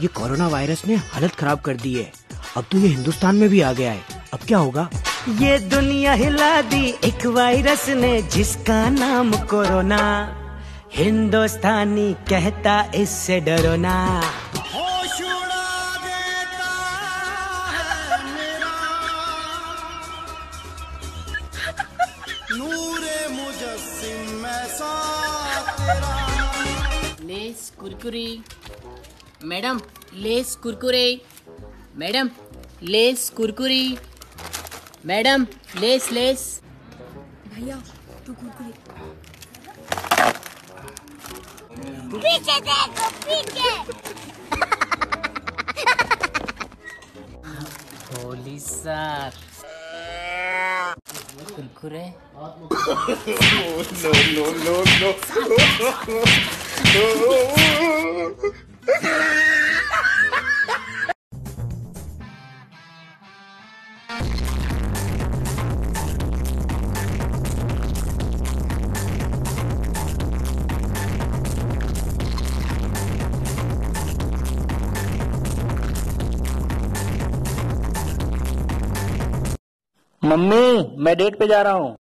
ये corona virus ने हालत खराब कर दी है। अब तो ये हिंदुस्तान में भी आ गया है। अब क्या होगा? ये दुनिया हिला दी एक वायरस ने जिसका नाम कोरोना। हिंदुस्तानी कहता इससे डरो ना। Lay's Kurkure. Madam Lay's Kurkure madam Lay's Kurkure madam Lay's Lay's भैया तू कुरकुरे पीछे देखो पीछे होली सर कुरकुरे मम्मी मैं डेट पे जा रहा हूँ।